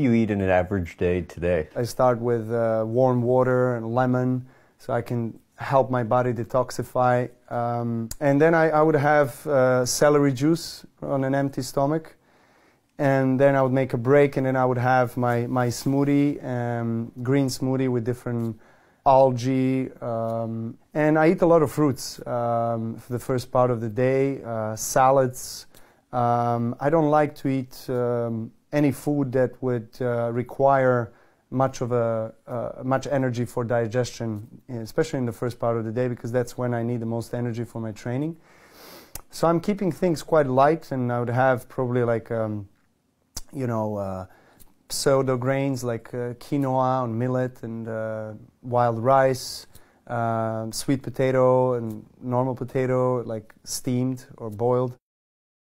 you eat in an average day today? I start with uh, warm water and lemon so I can help my body detoxify. Um, and then I, I would have uh, celery juice on an empty stomach. And then I would make a break and then I would have my, my smoothie, um, green smoothie with different algae. Um, and I eat a lot of fruits um, for the first part of the day, uh, salads. Um, I don't like to eat um, any food that would uh, require much of a uh, much energy for digestion, especially in the first part of the day, because that's when I need the most energy for my training. So I'm keeping things quite light, and I would have probably like um, you know uh, pseudo grains like uh, quinoa and millet and uh, wild rice, uh, sweet potato and normal potato, like steamed or boiled.